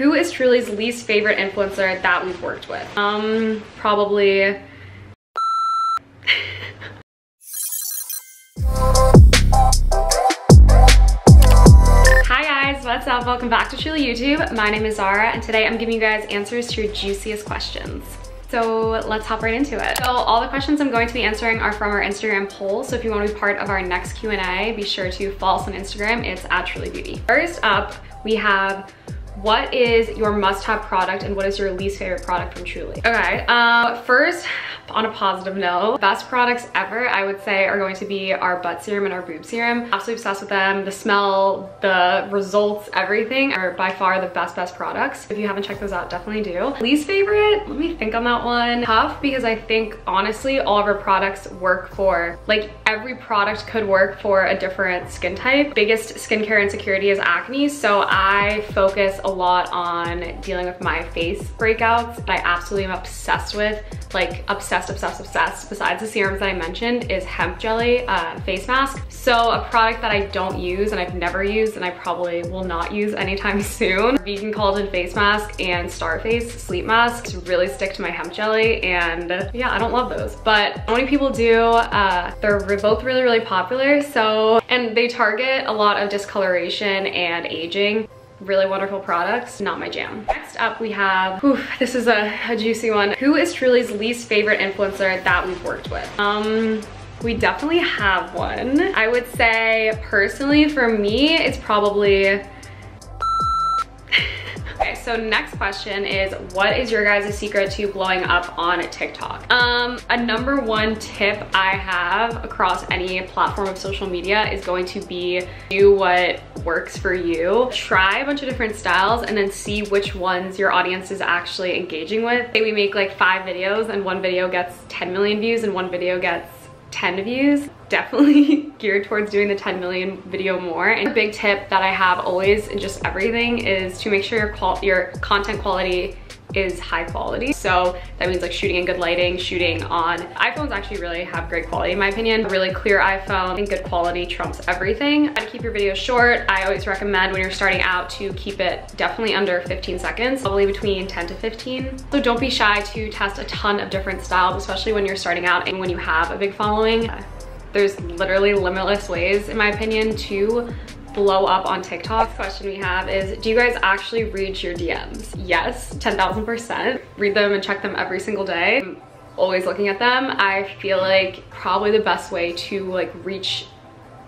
Who is Truly's least favorite influencer that we've worked with? Um, probably... Hi guys, what's up? Welcome back to Truly YouTube. My name is Zara and today I'm giving you guys answers to your juiciest questions. So let's hop right into it. So all the questions I'm going to be answering are from our Instagram poll. So if you want to be part of our next Q&A, be sure to follow us on Instagram. It's at Truly Beauty. First up, we have what is your must-have product and what is your least favorite product from Truly? Okay, uh, first, on a positive note, best products ever, I would say, are going to be our butt serum and our boob serum. Absolutely obsessed with them. The smell, the results, everything are by far the best, best products. If you haven't checked those out, definitely do. Least favorite, let me think on that one. Tough because I think, honestly, all of our products work for, like, every product could work for a different skin type. Biggest skincare insecurity is acne, so I focus a lot on dealing with my face breakouts that I absolutely am obsessed with, like obsessed, obsessed, obsessed. Besides the serums that I mentioned is hemp jelly uh, face mask. So a product that I don't use and I've never used and I probably will not use anytime soon. Vegan collagen face mask and Starface sleep masks really stick to my hemp jelly and yeah, I don't love those. But so many people do, uh, they're both really, really popular. So, and they target a lot of discoloration and aging really wonderful products, not my jam. Next up we have, whew, this is a, a juicy one. Who is Truly's least favorite influencer that we've worked with? Um, we definitely have one. I would say personally for me, it's probably so next question is, what is your guys' secret to blowing up on TikTok? Um, a number one tip I have across any platform of social media is going to be do what works for you. Try a bunch of different styles and then see which ones your audience is actually engaging with. Say we make like five videos and one video gets 10 million views and one video gets 10 views definitely geared towards doing the 10 million video more. And a big tip that I have always in just everything is to make sure your, your content quality is high quality. So that means like shooting in good lighting, shooting on iPhones actually really have great quality in my opinion. A really clear iPhone and good quality trumps everything. to keep your videos short. I always recommend when you're starting out to keep it definitely under 15 seconds, probably between 10 to 15. So don't be shy to test a ton of different styles, especially when you're starting out and when you have a big following. There's literally limitless ways, in my opinion, to blow up on TikTok. Question we have is, do you guys actually read your DMs? Yes, 10,000%. Read them and check them every single day. I'm always looking at them. I feel like probably the best way to like reach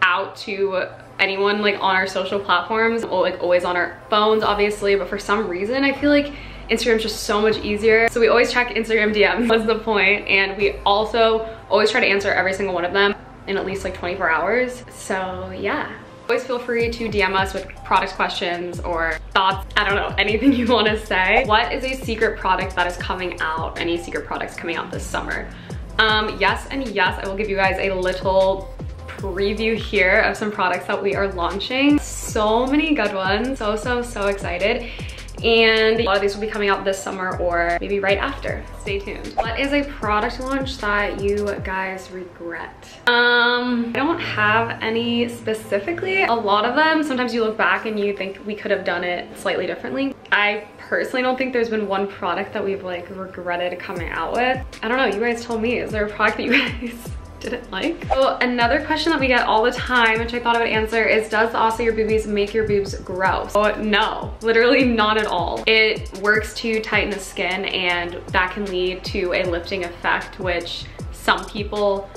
out to anyone like on our social platforms or like always on our phones obviously but for some reason I feel like Instagram's just so much easier. So we always check Instagram DMs, what's the point? And we also always try to answer every single one of them in at least like 24 hours. So yeah. Always feel free to DM us with product questions or thoughts, I don't know, anything you wanna say. What is a secret product that is coming out? Any secret products coming out this summer? Um, yes and yes, I will give you guys a little preview here of some products that we are launching. So many good ones, so, so, so excited and a lot of these will be coming out this summer or maybe right after. Stay tuned. What is a product launch that you guys regret? Um, I don't have any specifically. A lot of them, sometimes you look back and you think we could have done it slightly differently. I personally don't think there's been one product that we've like regretted coming out with. I don't know, you guys tell me, is there a product that you guys didn't like. So another question that we get all the time, which I thought I would answer is, does the Acai Your Boobies make your boobs grow? So no, literally not at all. It works to tighten the skin and that can lead to a lifting effect, which some people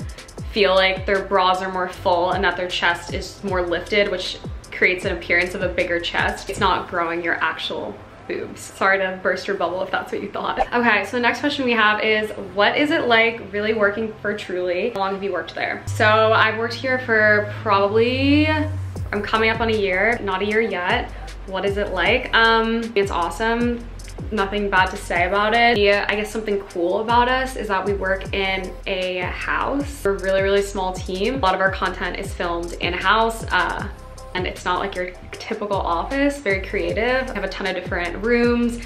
feel like their bras are more full and that their chest is more lifted, which creates an appearance of a bigger chest. It's not growing your actual boobs. Sorry to burst your bubble if that's what you thought. Okay, so the next question we have is, what is it like really working for Truly? How long have you worked there? So I've worked here for probably, I'm coming up on a year, not a year yet. What is it like? Um, it's awesome nothing bad to say about it. Yeah, I guess something cool about us is that we work in a house. We're a really, really small team. A lot of our content is filmed in-house. Uh, and it's not like your typical office, very creative. I have a ton of different rooms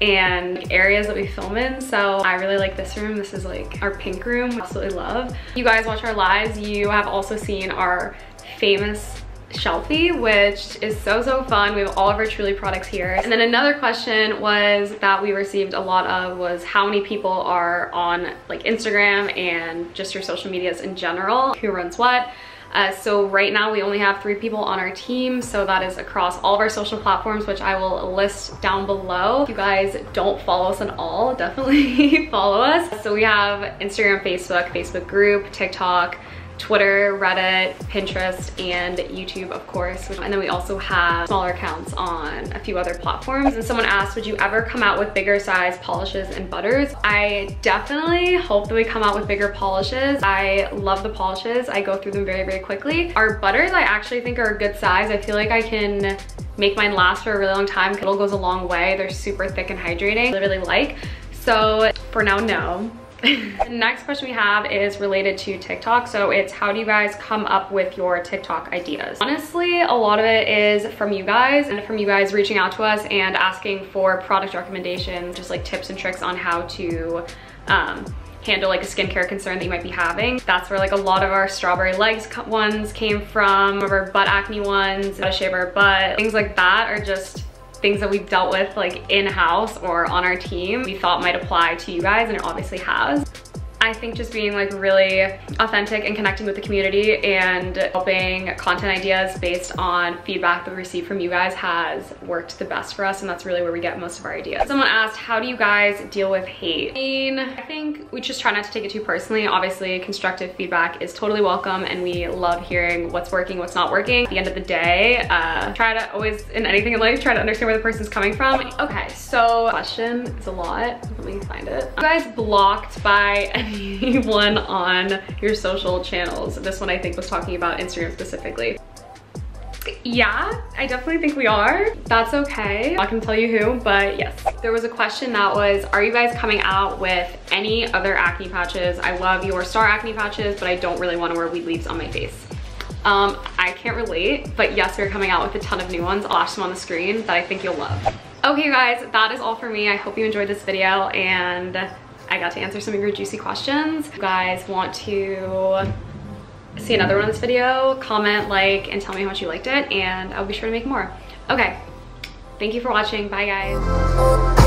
and areas that we film in. So I really like this room. This is like our pink room, absolutely love. You guys watch our lives, you have also seen our famous Shelfie, which is so, so fun. We have all of our Truly products here. And then another question was that we received a lot of was how many people are on like Instagram and just your social medias in general, who runs what. Uh, so right now we only have three people on our team. So that is across all of our social platforms, which I will list down below. If you guys don't follow us at all, definitely follow us. So we have Instagram, Facebook, Facebook group, TikTok, Twitter, Reddit, Pinterest, and YouTube, of course. And then we also have smaller accounts on a few other platforms. And someone asked, would you ever come out with bigger size polishes and butters? I definitely hope that we come out with bigger polishes. I love the polishes. I go through them very, very quickly. Our butters, I actually think are a good size. I feel like I can make mine last for a really long time. It all goes a long way. They're super thick and hydrating. I really like. So for now, no the next question we have is related to TikTok. So it's how do you guys come up with your TikTok ideas? Honestly, a lot of it is from you guys and from you guys reaching out to us and asking for product recommendations, just like tips and tricks on how to um, handle like a skincare concern that you might be having. That's where like a lot of our strawberry legs ones came from, of our butt acne ones, how to shave our butt, things like that are just things that we've dealt with like in-house or on our team we thought might apply to you guys and it obviously has. I think just being like really authentic and connecting with the community and helping content ideas based on feedback that we receive from you guys has worked the best for us and that's really where we get most of our ideas. Someone asked, how do you guys deal with hate? I mean, I think we just try not to take it too personally. Obviously, constructive feedback is totally welcome and we love hearing what's working, what's not working. At the end of the day, uh, try to always, in anything in life, try to understand where the person's coming from. Okay, so question is a lot. Let me find it. You guys blocked by anyone on your social channels. This one I think was talking about Instagram specifically. Yeah, I definitely think we are. That's okay. I can tell you who, but yes. There was a question that was, are you guys coming out with any other acne patches? I love your star acne patches, but I don't really want to wear weed leaves on my face. Um, I can't relate, but yes, we're coming out with a ton of new ones. I'll flash them on the screen that I think you'll love. Okay guys, that is all for me. I hope you enjoyed this video and I got to answer some of your juicy questions. If you guys want to see another one in this video, comment, like, and tell me how much you liked it, and I'll be sure to make more. Okay, thank you for watching. Bye, guys.